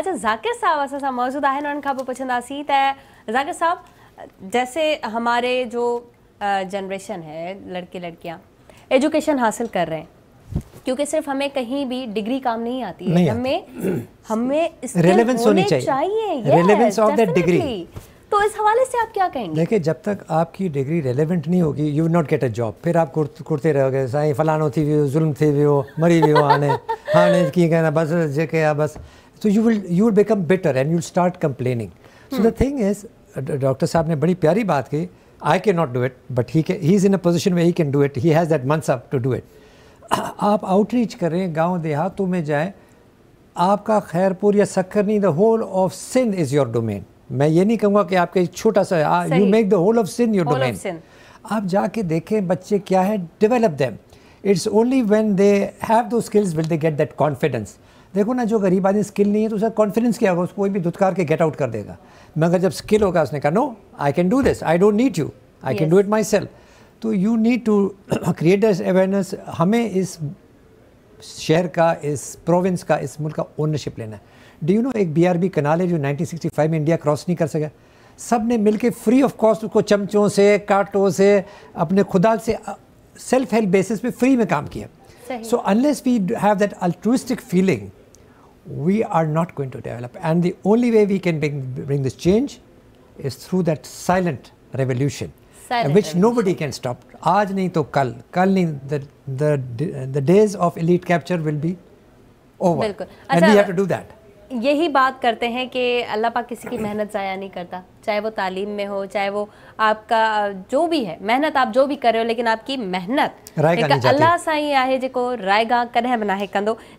अच्छा जाकिर साहब असां सां मौजूद आहिनि उन्हनि खां पोइ पुछंदासीं त जाकिर साहब जैसे हमारे जो जनरेशन है लड़के लड़कियाँ एजुकेशन हासिल कर रहे हैं क्योंकि सिर्फ़ हमें कहीं भी डिग्री काम नहीं आती है। नहीं हमें हमें Relevance होनी चाहिए। Relevance yes, of that तो इस हवाले से आप क्या कहेंगे? देखिए जब तक आपकी डिग्री रेलेवेंट नहीं होगी you will not get a job फिर आप कुर- कुरते रहोगे साईं फलानो थी वियो ज़ुल्म थी वियो मरी वियो हाणे हाणे कीअं कहना बस जेके आहे बस। So you will you will become bitter and you'll start complaining. So the thing is doctor साहब ने बड़ी प्यारी बात की I can not do it but he he is in a position में he can do it he has that मनसब to do it आप outreach करें गाँव देहातों में जाएँ। आपका खैरपुर या सक्कर नहीं the whole of Sindh is your domain मैं ये नहीं कहूँगा कि आपका एक छोटा सा you make the whole of Sindh your domain आप जाके देखें बच्चे क्या है develop them it's only when they have two skills will they get that confidence देखो ना जो गरीब आदमी स्किल नहीं है तो उसका कॉन्फिडेंस क्या होगा? उसको कोई भी धुतकार के गेट आउट कर देगा। मगर जब स्किल होगा उसने कहा no I can do this I don't need you I can do it myself तो you need to create awareness हमें इस शहर का इस प्रोविंस का इस मुल्क का ओनरशिप लेना है। डी यू नो एक बी आर बी कनाल है जो 1965 में इंडिया क्रॉस नहीं कर सका? सबने मिलके फ्री ऑफ़ कॉस्ट उसको चमचों से कांटों से अपने खुदा से सेल्फ हेल्प बेसिस पे फ्री में काम किया सही। So unless we have that altruistic feeling we are not going to develop and the only way we can bring, bring this change is through that silent revolution Silent which revolution. nobody can stop आज नहीं तो कल कल नहीं the the the days of elite capture will be over बिल्कुल। and we अच्छा, have to do that यही बात करते हैं कि अल्लाह पाक किसी की मेहनत ज़ाया नहीं करता चाहे वो तालीम में हो चाहे वो आपका जो भी है मेहनत आप जो भी कर रहे हो लेकिन आपकी मेहनत। अल्लाह सा ही है जेको रायगा कॾहिं बि नाहे कंदो